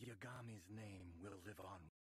Yagami's name will live on.